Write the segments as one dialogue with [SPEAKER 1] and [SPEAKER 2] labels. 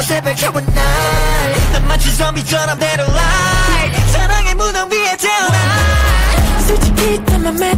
[SPEAKER 1] 뭐 새벽해온 날난 마치 좀비처럼 데려라 사랑의 무덤 위에 태어나 솔직히 다맘에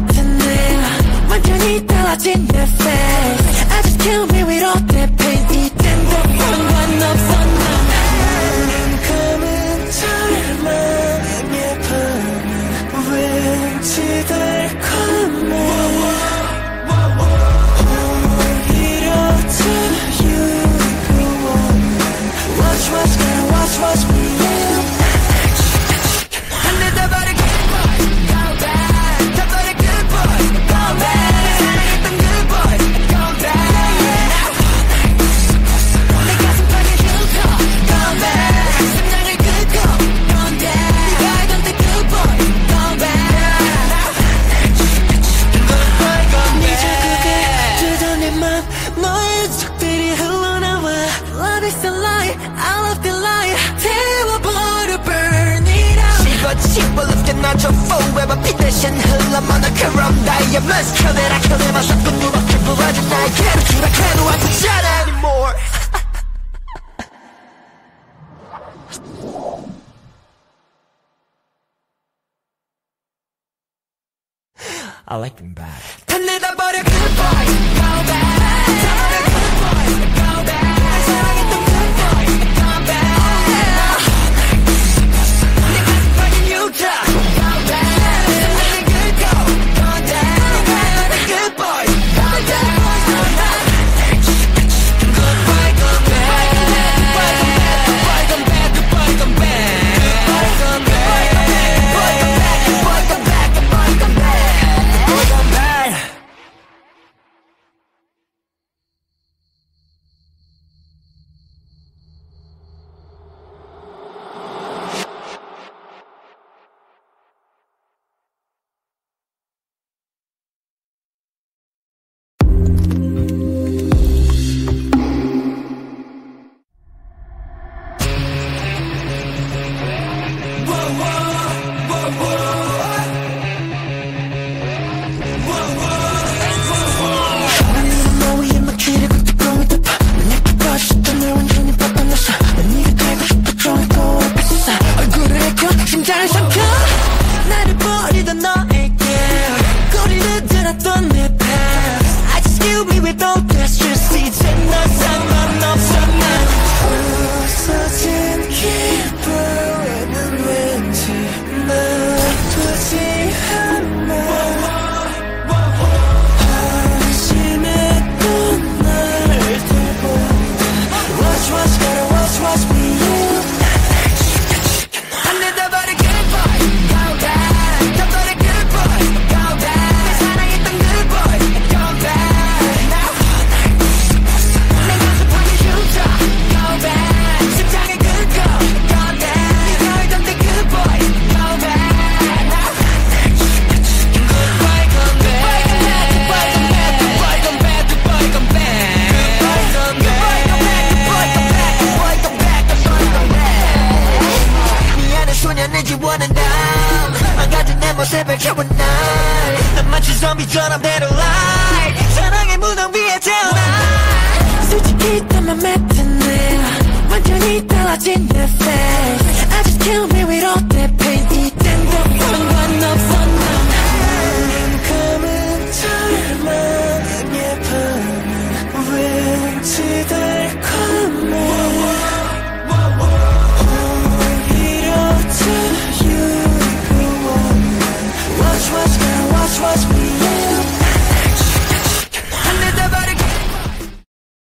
[SPEAKER 1] must be 가져포에 빛 대신 흘러만나 그럼 나의 마스크를 I 마사 분노가 불부하지 나의 캐릭터 can't watch it shut anymore I like them back. 다 내다버려 goodbye never care what night I'm 마치 좀비처럼 better light.